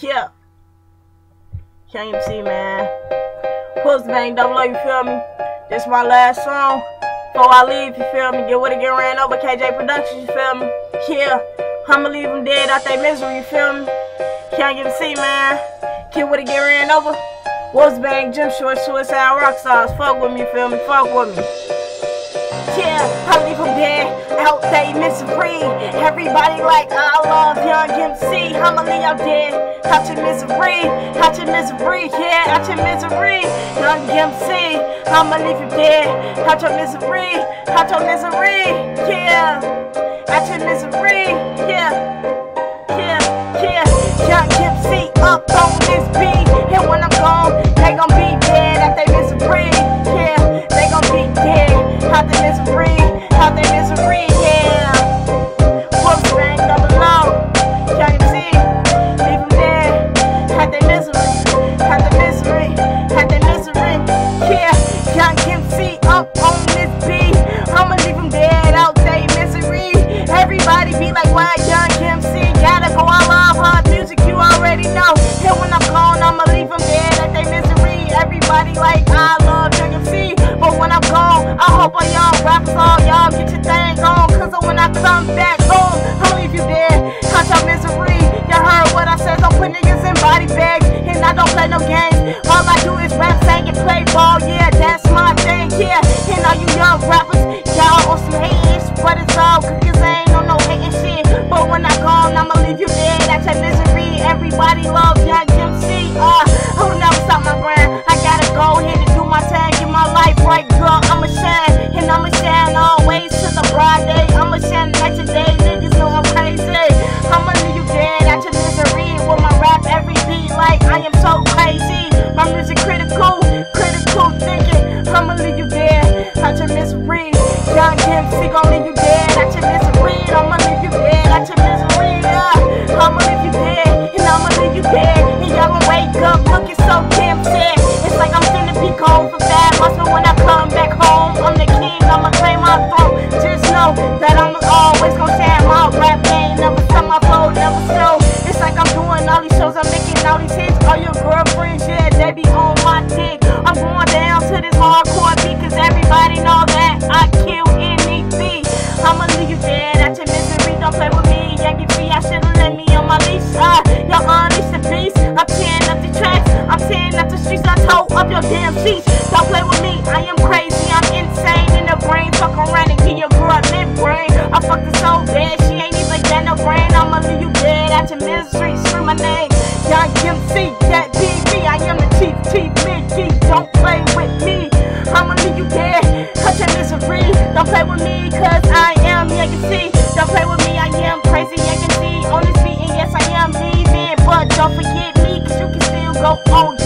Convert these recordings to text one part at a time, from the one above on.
Yeah. Can't see, man. Puss bang double O, you feel me? This my last song. Before I leave, you feel me? Get what it get ran over, KJ Productions, you feel me? Yeah. I'ma leave them dead out their misery, you feel me? See, man. Get what it get ran over. What's bang, Jim Short, Suicide Rock Stars. Fuck with me, you feel me? Fuck with me. Yeah, I leave them dead out they misery. Everybody like I love Young MC. I'ma leave y'all dead out your misery, out your misery, yeah, out your misery. Young MC, I'ma leave you dead out your misery, out your misery, yeah, out your misery, yeah, yeah, rap, sing, and play ball. Yeah, that's my thing. Yeah, and all you young rappers, y'all on some hating but it's all cookies ain't on no hating shit. But when I gone, I'ma leave you dead. That's your misery. Everybody love these hits. All your girlfriends, yeah, they be on my dick. I'm going down to this hardcore beat, cause everybody know that I kill any beat. I'ma leave you dead at your misery. Don't play with me, Yankee I should've let me on my leash. Uh, y'all unleash the beast. I'm tearing up the tracks. I'm tearing up the streets. I tow up your damn seats. Don't play with me. I am crazy. I'm insane in the brain. Fuck around and get your girl lip brain. I fucked her so bad. She ain't even got no brain. I'ma leave you dead at your misery. Screw my name. Young MC. That BB. I am the chief. Chief Mickey. Don't play with me. I'ma leave you dead. Cut your misery. Don't play with me, cause I am MC. Don't play with me. I am crazy. MC. On this beat, and yes, I am leaving. But don't forget me, cause you can still go on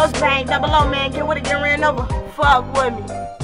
What's bang double O, man? Get what it get ran over. Fuck with me.